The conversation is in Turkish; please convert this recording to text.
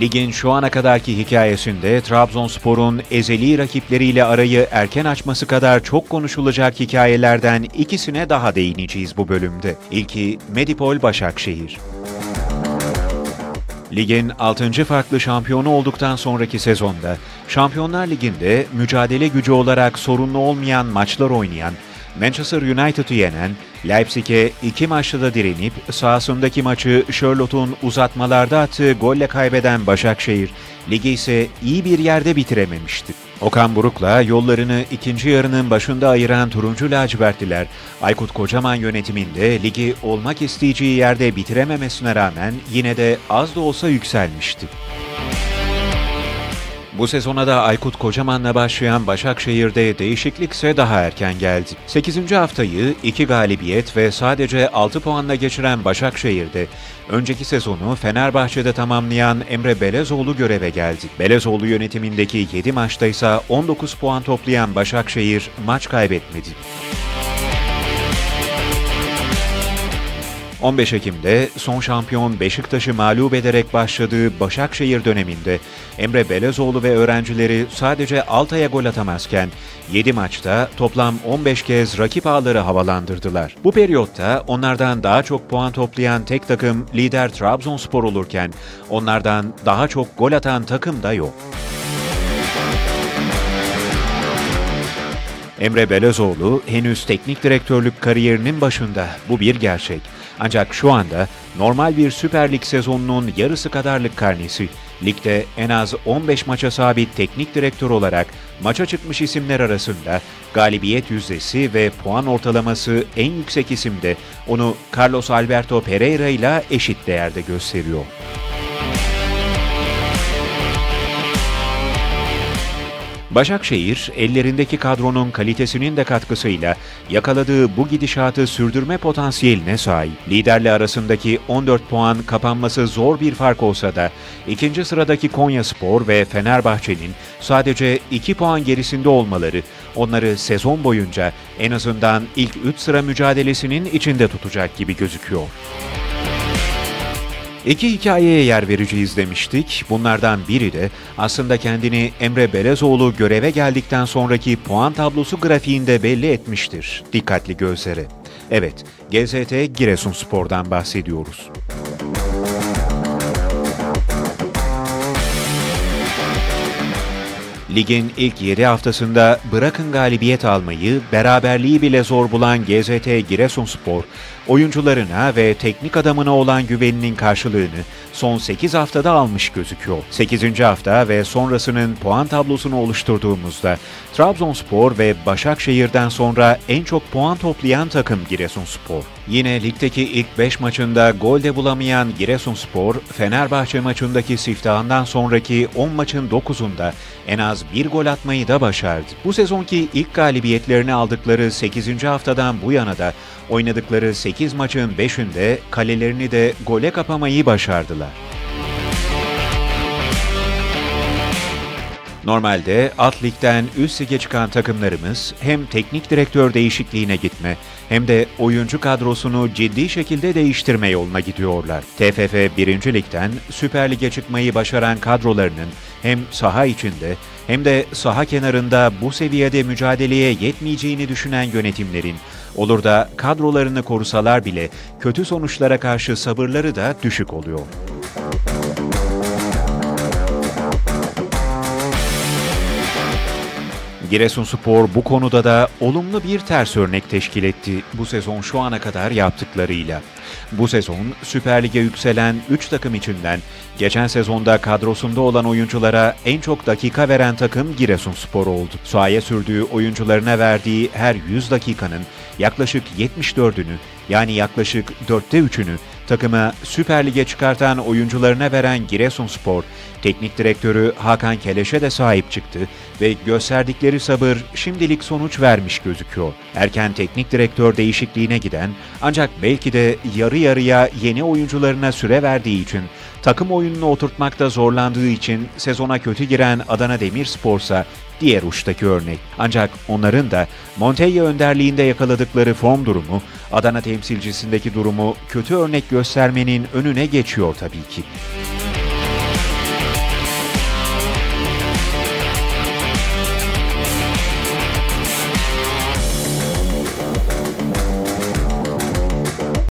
Ligin şu ana kadarki hikayesinde Trabzonspor'un ezeli rakipleriyle arayı erken açması kadar çok konuşulacak hikayelerden ikisine daha değineceğiz bu bölümde. İlki Medipol Başakşehir. Ligin 6. farklı şampiyonu olduktan sonraki sezonda Şampiyonlar Ligi'nde mücadele gücü olarak sorunlu olmayan maçlar oynayan Manchester United'ı yenen, Leipzig'e iki maçta da direnip sahasındaki maçı Charlotte'un uzatmalarda attığı golle kaybeden Başakşehir, ligi ise iyi bir yerde bitirememişti. Okan Buruk'la yollarını ikinci yarının başında ayıran turuncu lacivertliler, Aykut Kocaman yönetiminde ligi olmak isteyeceği yerde bitirememesine rağmen yine de az da olsa yükselmişti. Bu sezona da Aykut Kocaman'la başlayan Başakşehir'de değişiklikse daha erken geldi. 8. haftayı 2 galibiyet ve sadece 6 puanla geçiren Başakşehir'de önceki sezonu Fenerbahçe'de tamamlayan Emre Belezoğlu göreve geldi. Belezoğlu yönetimindeki 7 maçta ise 19 puan toplayan Başakşehir maç kaybetmedi. 15 Ekim'de son şampiyon Beşiktaş'ı mağlup ederek başladığı Başakşehir döneminde Emre Belezoğlu ve öğrencileri sadece Altay'a gol atamazken 7 maçta toplam 15 kez rakip ağları havalandırdılar. Bu periyotta onlardan daha çok puan toplayan tek takım lider Trabzonspor olurken onlardan daha çok gol atan takım da yok. Emre Belezoğlu henüz teknik direktörlük kariyerinin başında. Bu bir gerçek. Ancak şu anda normal bir Süper Lig sezonunun yarısı kadarlık karnesi. Ligde en az 15 maça sabit teknik direktör olarak maça çıkmış isimler arasında galibiyet yüzdesi ve puan ortalaması en yüksek isimde onu Carlos Alberto Pereira ile eşit değerde gösteriyor. Başakşehir, ellerindeki kadronun kalitesinin de katkısıyla yakaladığı bu gidişatı sürdürme potansiyeline sahip. Liderle arasındaki 14 puan kapanması zor bir fark olsa da ikinci sıradaki Konyaspor ve Fenerbahçe'nin sadece 2 puan gerisinde olmaları onları sezon boyunca en azından ilk 3 sıra mücadelesinin içinde tutacak gibi gözüküyor. İki hikayeye yer vereceğiz demiştik. Bunlardan biri de aslında kendini Emre Belezoğlu göreve geldikten sonraki puan tablosu grafiğinde belli etmiştir. Dikkatli gözlere. Evet, GZT Giresunspor'dan bahsediyoruz. Ligin ilk 7 haftasında bırakın galibiyet almayı, beraberliği bile zor bulan GZT Giresunspor, oyuncularına ve teknik adamına olan güveninin karşılığını son 8 haftada almış gözüküyor. 8. hafta ve sonrasının puan tablosunu oluşturduğumuzda Trabzonspor ve Başakşehir'den sonra en çok puan toplayan takım Giresunspor. Yine ligdeki ilk 5 maçında gol de bulamayan Giresunspor, Fenerbahçe maçındaki siftahından sonraki 10 maçın 9'unda en az bir gol atmayı da başardı. Bu sezonki ilk galibiyetlerini aldıkları 8. haftadan bu yana da oynadıkları 8 maçın 5'ünde kalelerini de gole kapamayı başardılar. Normalde alt üst lige çıkan takımlarımız hem teknik direktör değişikliğine gitme hem de oyuncu kadrosunu ciddi şekilde değiştirme yoluna gidiyorlar. TFF 1. Lig'den Süper Lig'e çıkmayı başaran kadrolarının hem saha içinde hem de saha kenarında bu seviyede mücadeleye yetmeyeceğini düşünen yönetimlerin olur da kadrolarını korusalar bile kötü sonuçlara karşı sabırları da düşük oluyor. Giresunspor bu konuda da olumlu bir ters örnek teşkil etti bu sezon şu ana kadar yaptıklarıyla. Bu sezon Süper Lig'e yükselen 3 takım içinden geçen sezonda kadrosunda olan oyunculara en çok dakika veren takım Giresunspor oldu. Sahaya sürdüğü oyuncularına verdiği her 100 dakikanın yaklaşık 74'ünü yani yaklaşık 4'te 3'ünü takıma Süper Lig'e çıkartan oyuncularına veren Giresunspor, teknik direktörü Hakan Keleş'e de sahip çıktı ve gösterdikleri sabır şimdilik sonuç vermiş gözüküyor. Erken teknik direktör değişikliğine giden ancak belki de yarı yarıya yeni oyuncularına süre verdiği için takım oyununu oturtmakta zorlandığı için sezona kötü giren Adana Demirspor'sa diğer uçtaki örnek. Ancak onların da Montella önderliğinde yakaladıkları form durumu, Adana temsilcisindeki durumu kötü örnek göstermenin önüne geçiyor tabii ki.